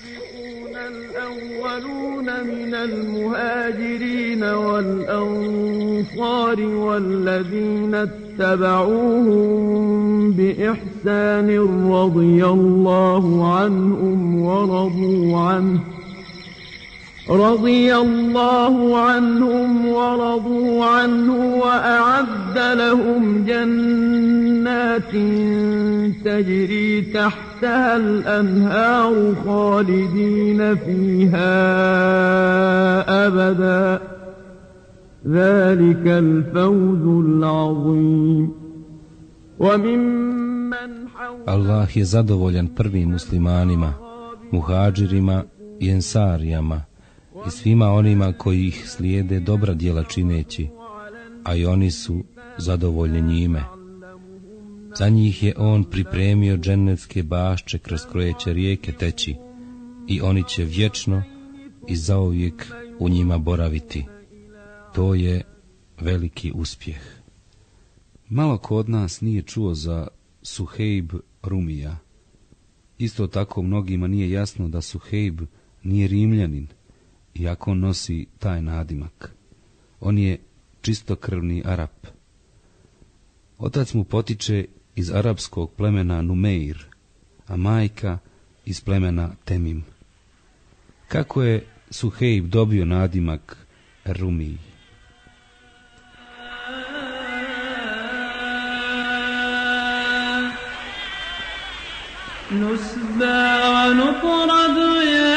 السابقون الأولون من المهاجرين والأنصار والذين اتبعوهم بإحسان رضي الله عنهم ورضوا عنه رضي الله عنهم ورضوا عنه وأعد لهم جنات تجري تحتها الأنهار خالدين فيها أبدا ذلك الفوز العظيم وممن Allah je zadovoljan prvim muslimanima, muhađirima i ensarijama, i svima onima koji ih slijede dobra djela čineći, a i oni su zadovoljni njime. Za njih je on pripremio dženevske bašče kroz koje će rijeke teći i oni će vječno i zauvijek u njima boraviti. To je veliki uspjeh. Malo ko od nas nije čuo za Suheib Rumija. Isto tako mnogima nije jasno da Suheib nije rimljanin, iako nosi taj nadimak. On je čistokrvni Arap. Otac mu potiče iz arapskog plemena Numeir, a majka iz plemena Temim. Kako je Suheib dobio nadimak Rumiji? نسبى ونطرد يا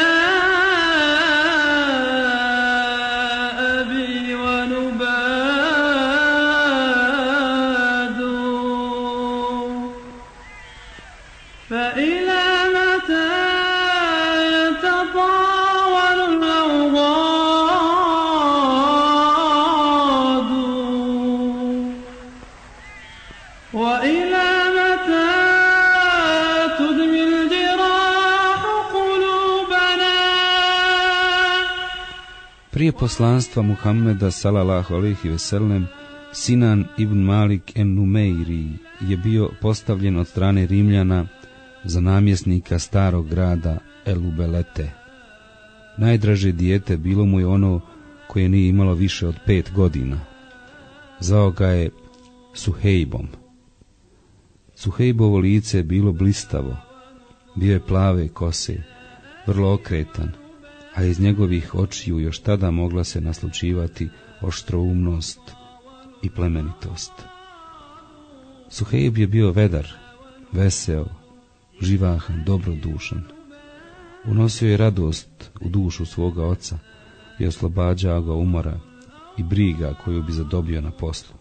poslanstva Muhammeda sallallahu alejhi ve sellem Sinan ibn Malik en Numeiri je bio postavljen od strane Rimljana za namjesnika starog grada Elubelete. Najdraže dijete bilo mu je ono koje nije imalo više od pet godina. Zvao ga je Suhejbom. Suhejbovo lice je bilo blistavo, bio je plave kose, vrlo okretan, a iz njegovih očiju još tada mogla se naslučivati oštroumnost i plemenitost. Suhejb je bio vedar, veseo, živahan, dobrodušan. Unosio je radost u dušu svoga oca i oslobađao ga umora i briga koju bi zadobio na poslu.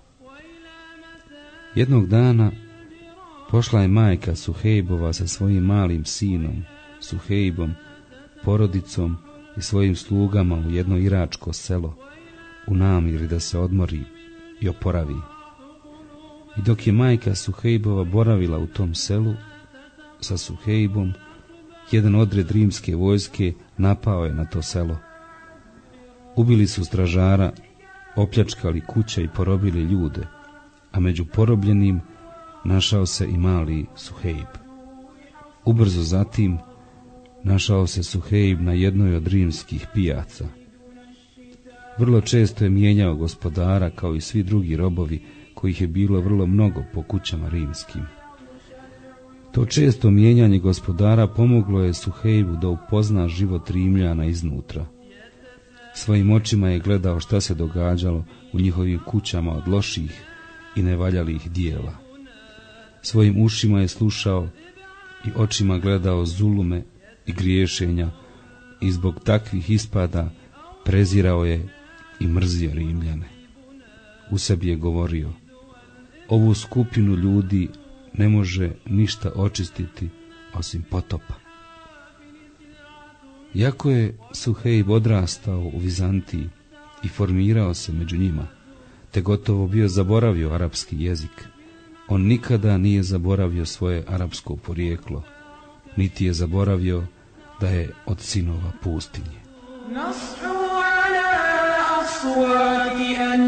Jednog dana pošla je majka Suhejbova sa svojim malim sinom, Suhejbom, porodicom i svojim slugama u jedno iračko selo, u namjeri da se odmori i oporavi. I dok je majka Suhejbova boravila u tom selu, sa Suhejbom, jedan odred rimske vojske napao je na to selo. Ubili su stražara, opljačkali kuće i porobili ljude, a među porobljenim našao se i mali Suhejb. Ubrzo zatim našao se Suhejb na jednoj od rimskih pijaca. Vrlo često je mijenjao gospodara kao i svi drugi robovi kojih je bilo vrlo mnogo po kućama rimskim. To često mijenjanje gospodara pomoglo je Suhejbu da upozna život Rimljana iznutra. Svojim očima je gledao šta se događalo u njihovim kućama od loših i nevaljalih dijela. Svojim ušima je slušao i očima gledao zulume i griješenja i zbog takvih ispada prezirao je i mrzio Rimljane. U sebi je govorio, ovu skupinu ljudi ne može ništa očistiti osim potopa. Jako je Suhejb odrastao u Vizantiji i formirao se među njima, te gotovo bio zaboravio arapski jezik. On nikada nije zaboravio svoje arapsko porijeklo, niti je zaboravio da je od sinova pustinje. Nasru ala aswati an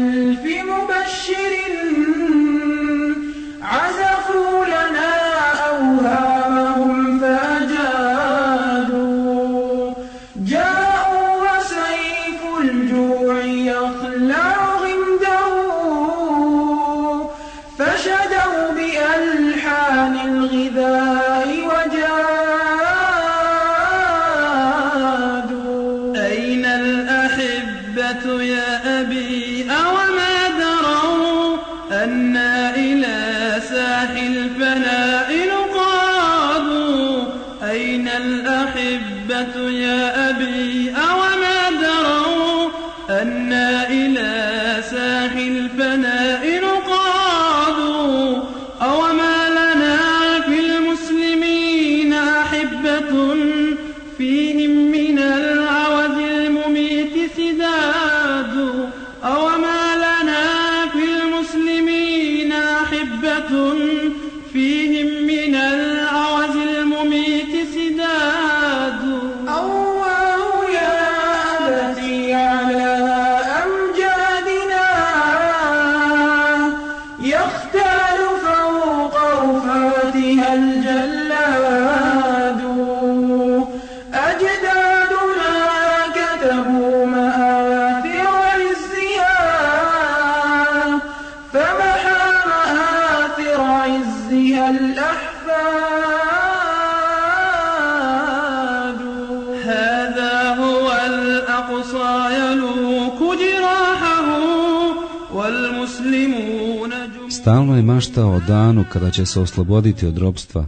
Stalno je maštao o danu kada će se osloboditi od robstva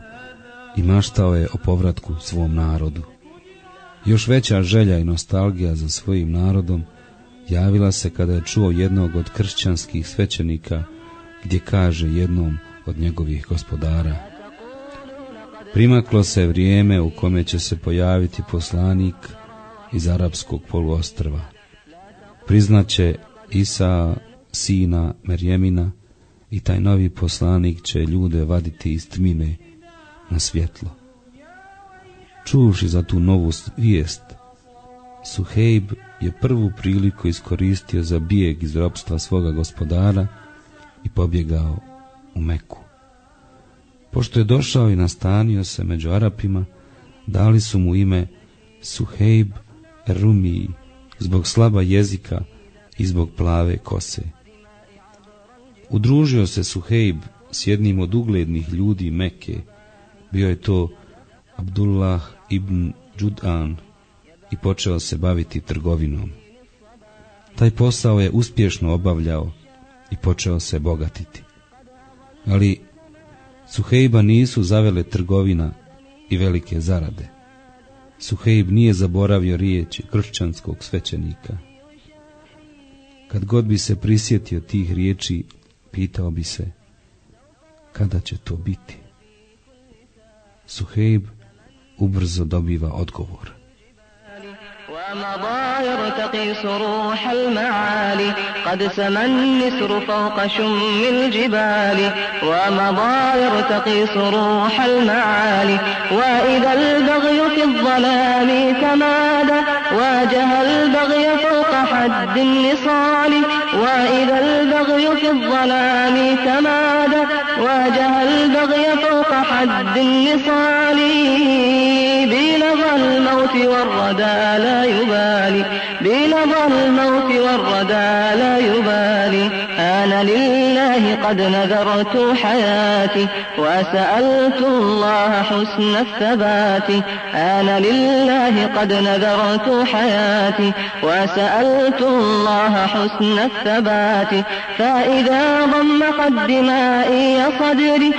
i maštao je o povratku svom narodu. Još veća želja i nostalgija za svojim narodom javila se kada je čuo jednog od kršćanskih svećenika gdje kaže jednom od njegovih gospodara Primaklo se vrijeme u kome će se pojaviti poslanik iz arapskog poluostrva. Priznaće Isa, sina Merjemina, i taj novi poslanik će ljude vaditi iz tmine na svjetlo. Čuvši za tu novu vijest, Suhejb je prvu priliku iskoristio za bijeg iz ropstva svoga gospodara i pobjegao u Meku. Pošto je došao i nastanio se među Arapima, dali su mu ime Suhejb Rumiji zbog slaba jezika i zbog plave kose. Udružio se Suhejb s jednim od uglednih ljudi Meke, bio je to Abdullah ibn Đudan i počeo se baviti trgovinom. Taj posao je uspješno obavljao i počeo se bogatiti. Ali Suhejba nisu zavele trgovina i velike zarade. Suhejb nije zaboravio riječi kršćanskog svećenika. Kad god bi se prisjetio tih riječi, pitao bi se kada će to biti. Suhejb ubrzo dobiva odgovor. ومضى يرتقي صروح المعالي قد سمى النسر فوق شم الجبال ومضى يرتقي صروح المعالي وإذا البغي في الظلام تمادى واجه البغي فوق حد النصال وإذا البغي في الظلام تمادى واجه البغي فوق حد النصال بلغى الموت والردى لا يبالي. بلغى الموت والردى لا يبالي. أنا لله قد نذرت حياتي وسألت الله حسن الثبات. أنا لله قد نذرت حياتي وسألت الله حسن الثبات. فإذا ضم قد دمائي صدري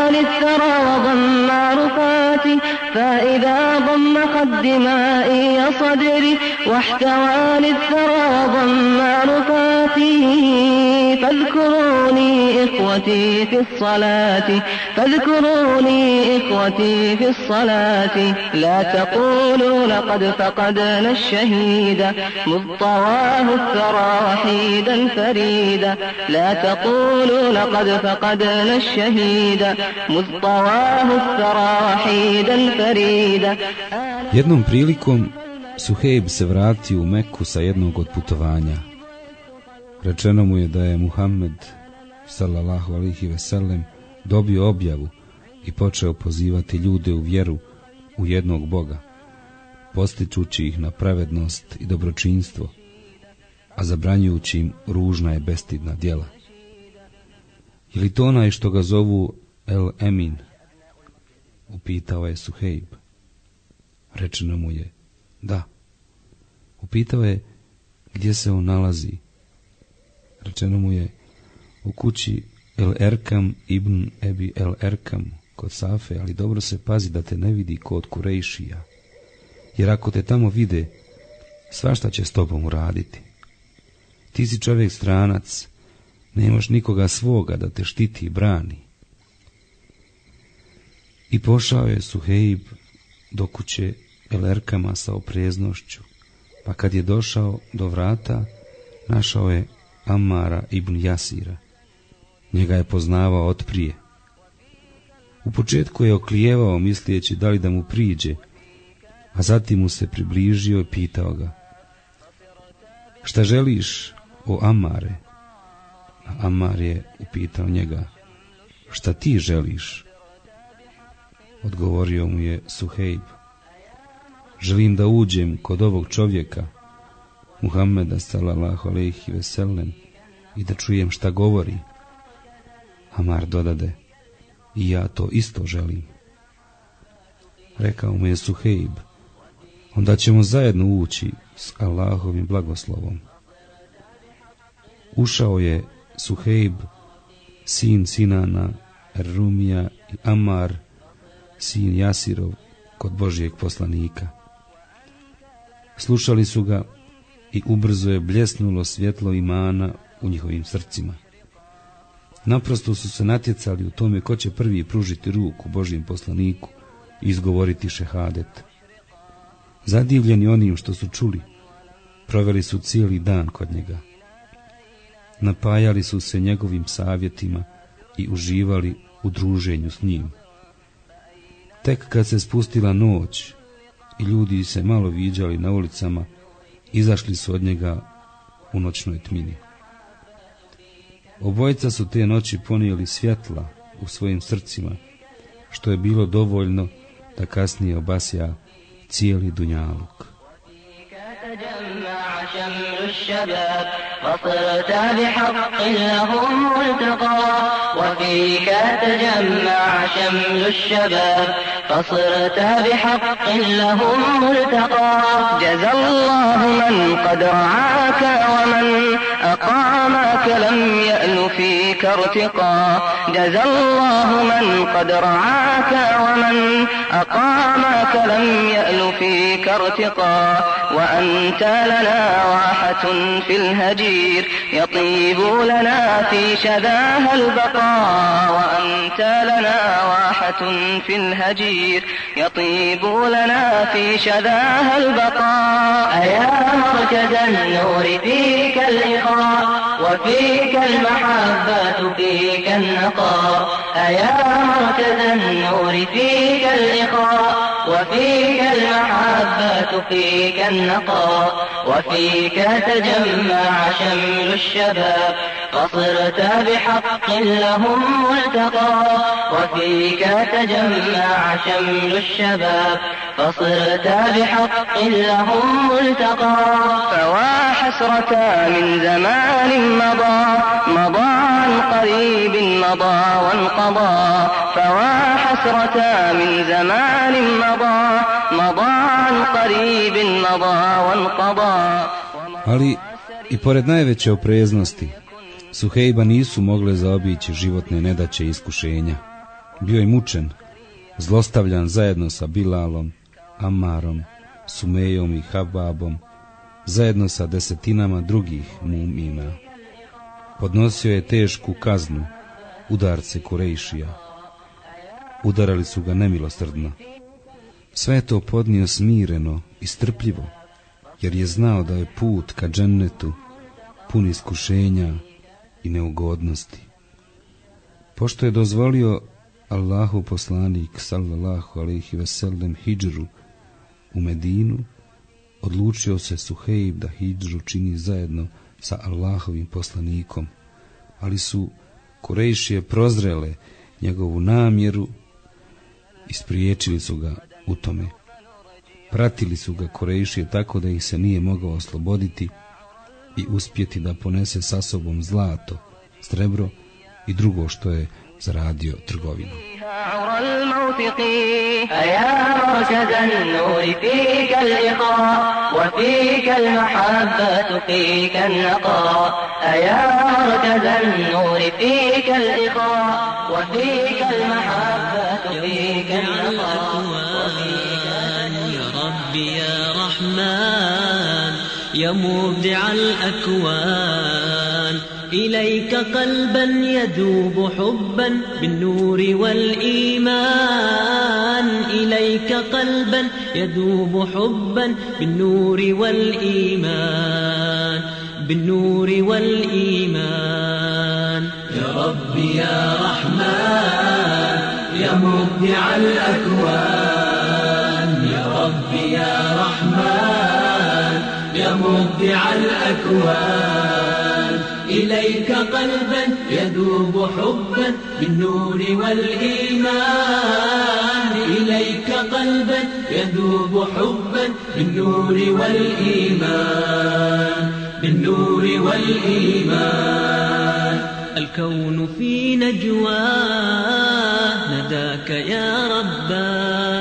طال الثرى وضم رقاتي فإذا ضم قد مائي صدري واحتوى للثرى وضم رقاتي. فاذكروني إخوتي في الصلاة فاذكروني إخوتي في الصلاة. لا تقولوا لقد فقدنا الشهيد مذ طواه الثرى وحيدا فريدا لا تقولوا لقد فقدنا الشهيد مذ طواه الثرى وحيدا فريدا Jednom prilikom Suhejb se vratio u Meku sa jednog od putovanja. Rečeno mu je da je Muhammed sallallahu alihi veselem dobio objavu i počeo pozivati ljude u vjeru u jednog Boga, postičući ih na pravednost i dobročinstvo, a zabranjujući im ružna i bestidna djela. Ili to onaj što ga zovu El Emin? Upitao je Suhejb. Rečeno mu je, da. Upitao je, gdje se on nalazi. Rečeno mu je u kući El Erkam ibn Ebi El Erkam kod Safe, ali dobro se pazi da te ne vidi kod Kurejšija, jer ako te tamo vide, svašta će s tobom uraditi. Ti si čovjek stranac, nemaš nikoga svoga da te štiti i brani. I pošao je Suheib do kuće Elerkama sa opreznošću, pa kad je došao do vrata, našao je Amara ibn Jasira. Njega je poznavao od prije. U početku je oklijevao mislijeći da li da mu priđe, a zatim mu se približio i pitao ga. Šta želiš, o Amare? A Amar je upitao njega. Šta ti želiš? Odgovorio mu je Suhejb. Želim da uđem kod ovog čovjeka, Muhammeda sallallahu alejhi ve sellem i da čujem šta govori. Amar dodade: I ja to isto želim. Rekao mu je Suheib: Onda ćemo zajedno ući s Allahovim blagoslovom. Ušao je Suheib, sin Sinana, Rumija i Amar, sin Jasirov, kod Božijeg poslanika. Slušali su ga i ubrzo je bljesnulo svjetlo imana u njihovim srcima. Naprosto su se natjecali u tome ko će prvi pružiti ruku Božijem poslaniku i izgovoriti šehadet. Zadivljeni onim što su čuli, proveli su cijeli dan kod njega. Napajali su se njegovim savjetima i uživali u druženju s njim. Tek kad se spustila noć i ljudi se malo viđali na ulicama, izašli su od njega u noćnoj tmini. Obojica su te noći ponijeli svjetla u svojim srcima, što je bilo dovoljno da kasnije obasja cijeli dunjaluk. فصرت بحق لهم ملتقى وفيك تجمع شمل الشباب فصرت بحق لهم ملتقى. جزى الله من قد رعاك ومن أقامك لم يأل فيك ارتقى. جزى الله من قد رعاك ومن أقامك لم يأل فيك ارتقى. وأنت لنا واحة في الهجير يطيب لنا في شذاها البقاء في الهجير يطيب لنا في شذاها البقاء. أيا مركز النور فيك الإخاء وفيك المحبة فيك النقاء. أيا مركز النور فيك الإخاء وفيك المحبة فيك النقاء. وفيك تجمع شمل الشباب فصرت بحق لهم ملتقى وفيك تجمع شمل الشباب. فصرت بحق لهم ملتقى فوا حسرة من زمان مضى مضى عن قريب مضى وانقضى. فوا حسرة من زمان مضى مضى عن قريب مضى وانقضى. Ali i pored najveće opreznosti, Suhejba nisu mogle zaobići životne nedaće i iskušenja. Bio je mučen, zlostavljan zajedno sa Bilalom, Amarom, Sumejom i Hababom, zajedno sa desetinama drugih mumina. Podnosio je tešku kaznu, udarce Kurejšija. Udarali su ga nemilosrdno. Sve to podnio smireno i strpljivo, jer je znao da je put ka džennetu pun iskušenja i neugodnosti. Pošto je dozvolio Allahu poslanik sallallahu alaihi ve sellem hidžru u Medinu, odlučio se Suhejb da hidžru čini zajedno sa Allahovim poslanikom, ali su Kurejšije prozrele njegovu namjeru i spriječili su ga u tome. Pratili su ga Kurejšije tako da ih se nije mogao osloboditi i uspjeti da ponese sa sobom zlato, srebro i drugo što je zaradio trgovinu. عرى الموثق أيا مركز النور فيك اللقاء وفيك المحبة يا مبدع الأكوان. إليك قلبا يذوب حبا بالنور والإيمان. إليك قلبا يذوب حبا بالنور والإيمان. بالنور والإيمان. يا ربي يا رحمن يا مبدع الأكوان. مبدع الأكوان. إليك قلبا يذوب حبا بالنور والإيمان. إليك قلبا يذوب حبا بالنور والإيمان. بالنور والإيمان. الكون في نجواه نداك يا ربا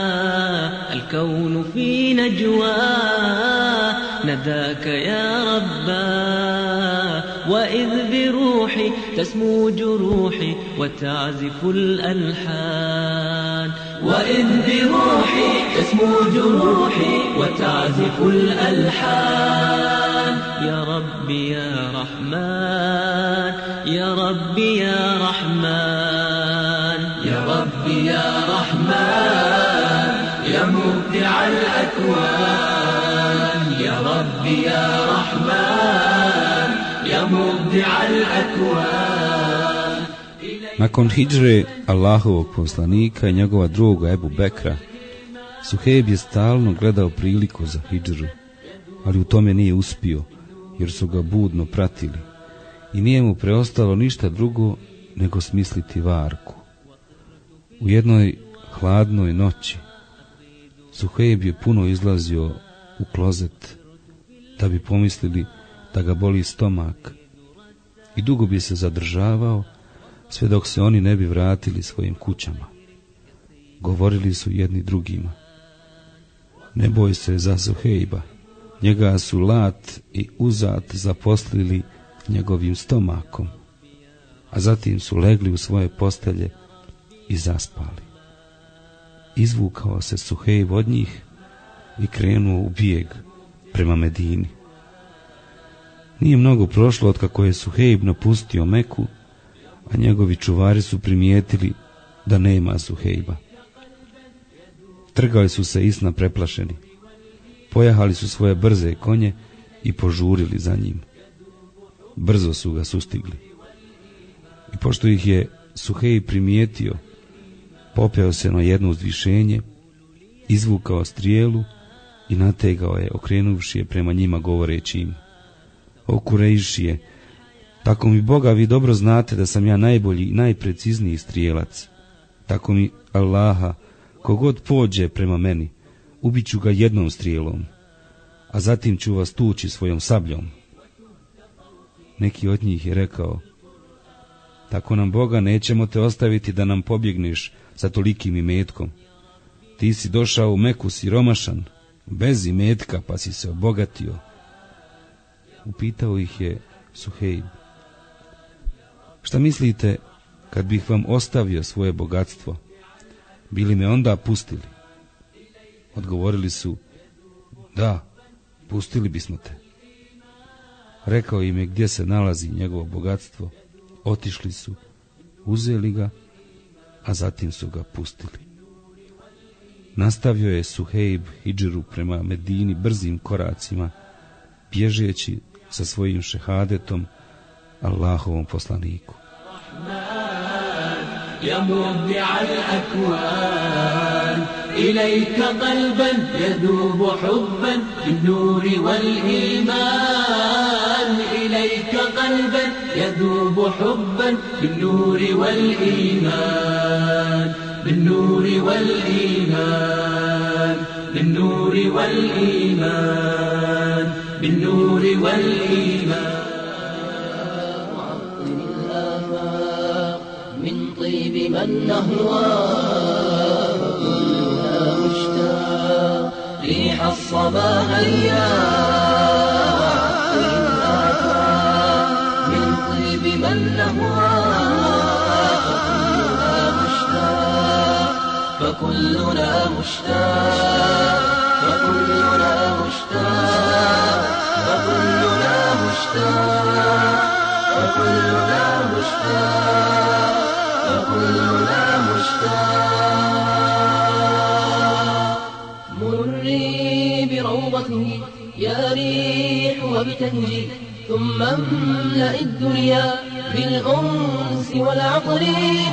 الكون في نجواه نداك يا ربا وإذ بروحي تسمو جروحي وتعزف الألحان. وإذ بروحي تسمو جروحي وتعزف الألحان. يا ربي يا رحمن يا ربي يا رحمن يا ربي يا رحمن. مبدع الأكوان يا ربي يا رحمن يا مبدع الأكوان Nakon hidžre Allahovog poslanika i njegova druga Ebu Bekra, Suhejb je stalno gledao priliku za hidžru, ali u tome nije uspio, jer su ga budno pratili i nije mu preostalo ništa drugo nego smisliti varku. U jednoj hladnoj noći Suhejb je puno izlazio u klozet da bi pomislili da ga boli stomak i dugo bi se zadržavao sve dok se oni ne bi vratili svojim kućama. Govorili su jedni drugima. Ne boj se za Suhejba, njega su lat i uzat zaposlili njegovim stomakom, a zatim su legli u svoje postelje i zaspali. Izvukao se Suhejv od njih i krenuo u bijeg prema Medini. Nije mnogo prošlo od kako je Suhejb napustio Meku, a njegovi čuvari su primijetili da nema Suhejba. Trgali su se isna preplašeni. Pojahali su svoje brze konje i požurili za njim. Brzo su ga sustigli. I pošto ih je Suhej primijetio, popeo se na jedno uzvišenje, izvukao strijelu i nategao je, okrenuvši je prema njima govoreći im. O Kurejšije, tako mi Boga vi dobro znate da sam ja najbolji i najprecizniji strijelac. Tako mi Allaha, kogod pođe prema meni, ubiću ga jednom strijelom, a zatim ću vas tući svojom sabljom. Neki od njih je rekao, tako nam Boga nećemo te ostaviti da nam pobjegneš sa tolikim imetkom. Ti si došao u Meku siromašan, bez imetka pa si se obogatio. Upitao ih je Suhejb. Šta mislite kad bih vam ostavio svoje bogatstvo? Bili me onda pustili? Odgovorili su, da, pustili bismo te. Rekao im je gdje se nalazi njegovo bogatstvo. Otišli su, uzeli ga, a zatim su ga pustili. Nastavio je Suhejb Hidžiru prema Medini brzim koracima, bježeći sa svojim šehadetom Allahovom poslaniku. يا مبدع الأكوان إليك قلبا يذوب حبا بالنور والإيمان إليك قلبا يذوب حبا بالنور والإيمان بالنور والإيمان بالنور والإيمان بالنور والإيمان. من طيب من نهواه كلنا مشتاق ريح الصبا هيا فكلنا مشتاق. فكلنا مشتاق. فكلنا مشتاق. فكلنا مشتاق. فكلنا مشتاق. مري بروضته يا ريح وابتهجي ثم املأ الدنيا بالأنس والعطر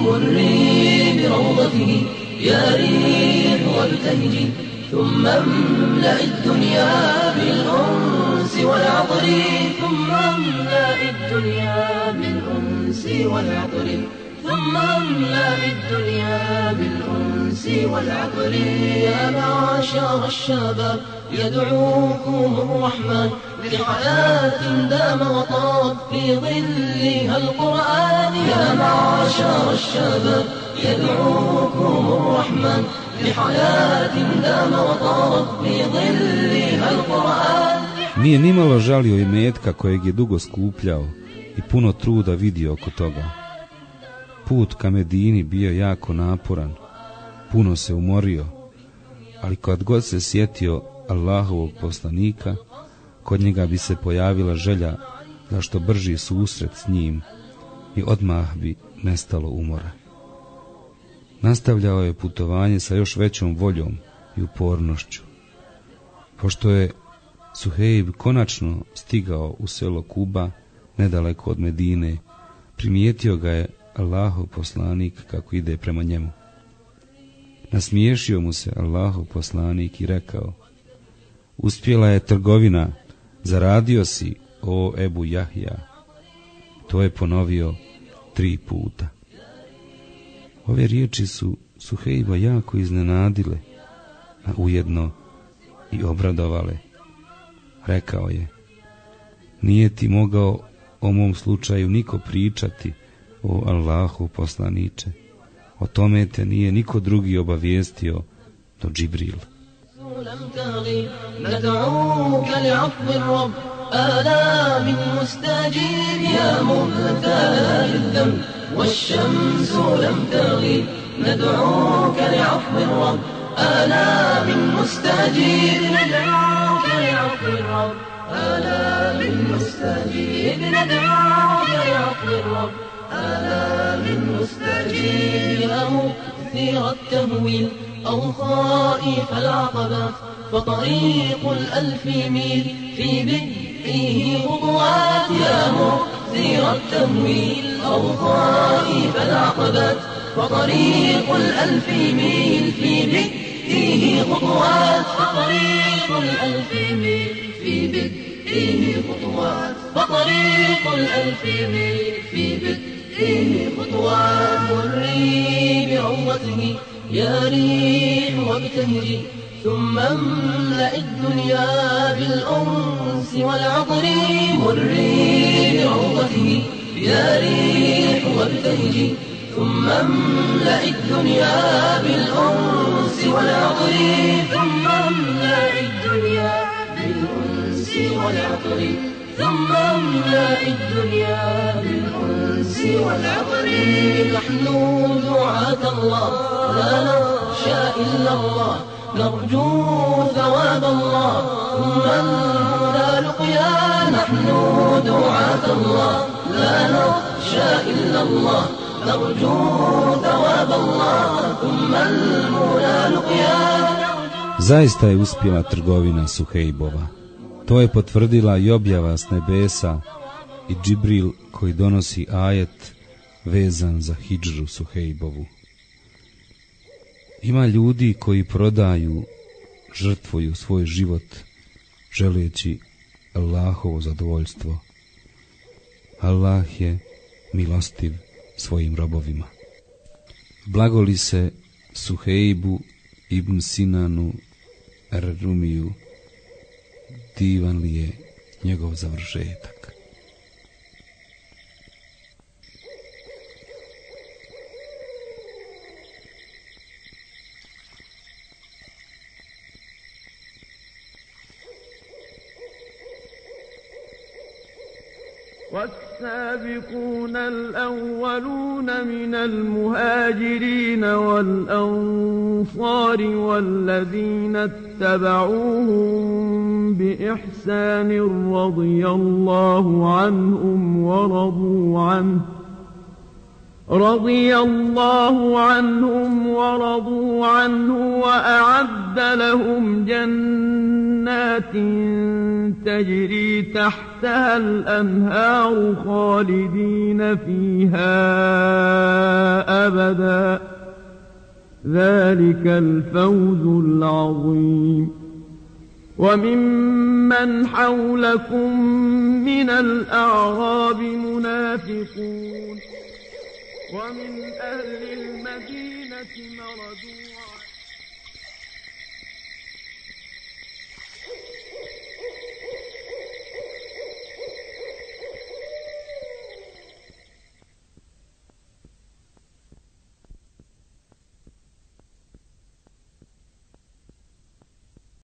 مري بروضته يا ريح وابتهجي ثم املأ الدنيا بالأنس والعطر ثم املأ الدنيا بالأنس والعطر ثم املأ الدنيا بالأنس والعطر. يا معشر الشباب يدعوكم الرحمن لحياة دام وطاب في ظلها القرآن يا معشر الشباب يدعوكم الرحمن لحياة دام وطاب في ظلها القرآن Nije nimalo žalio i metka kojeg je dugo skupljao i puno truda vidio oko toga. Put ka Medini bio jako naporan, puno se umorio, ali kad god se sjetio Allahovog poslanika, kod njega bi se pojavila želja za što brži susret s njim i odmah bi nestalo umora. Nastavljao je putovanje sa još većom voljom i upornošću. Pošto je Suheib konačno stigao u selo Kuba, nedaleko od Medine, primijetio ga je Allahov poslanik kako ide prema njemu. Nasmiješio mu se Allahov poslanik i rekao, uspjela je trgovina, zaradio si, o Ebu Jahja. To je ponovio tri puta. Ove riječi su Suhejba jako iznenadile, a ujedno i obradovale. Rekao je, nije ti mogao o mom slučaju niko pričati, o Allahu poslaniče. O tome te nije niko drugi obavijestio do Džibril. لم تغي ندعوك لعفو الرب. آلام مستجيب يا مبتلى بالذنب والشمس لم تغي ندعوك لعفو الرب. آلام مستجيب ندعوك لعفو الرب. آلام مستجيب ندعوك لعفو الرب. آلام مستجيب يا مكثر التهويل أو خائف العقبات فطريق الألف ميل في بدئه خطوات يا مكثر التمويل. أو خائف العقبات فطريق الألف ميل في بدئه خطوات. فطريق الألف ميل في بدئه خطوات. فطريق الألف ميل في بدئه خطوات مري بروضته يا ريح وابتهجي ثم املأ الدنيا بالأنس والعطر مري بروضته يا ريح وابتهجي ثم املأ الدنيا بالأنس والعطر ثم املأ الدنيا بالأنس والعطر. ثم املأ الدنيا بالأنس والعطر نحن دعاة الله. لا نخشى إلا الله. نرجو ثواب الله. ثم المنى لقيا نحن دعاة الله. لا نخشى إلا الله. نرجو ثواب الله. ثم المنى لقيا. Zaista je uspjela trgovina Suhejbova. To je potvrdila i objava s nebesa i Džibril koji donosi ajet vezan za hidžru Suhejbovu. Ima ljudi koji prodaju, žrtvuju svoj život, želeći Allahovo zadovoljstvo. Allah je milostiv svojim robovima. Blagoli se Suhejbu ibn Sinanu Ar-Rumiju, divan li je njegov završetak. والسابقون الأولون من المهاجرين والأنصار والذين اتبعوهم بإحسان رضي الله عنهم ورضوا عنه رضي الله عنهم ورضوا عنه وأعد لهم جنات تجري تحتها الأنهار خالدين فيها أبدا. ذلك الفوز العظيم. وممن حولكم من الأعراب منافقون. ومن أهل